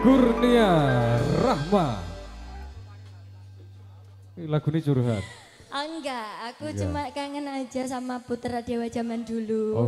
Kurnia Rahma. Lagu ini curhat. Oh, enggak, aku Enggak. cuma kangen aja sama Putra Dewa zaman dulu. Oh,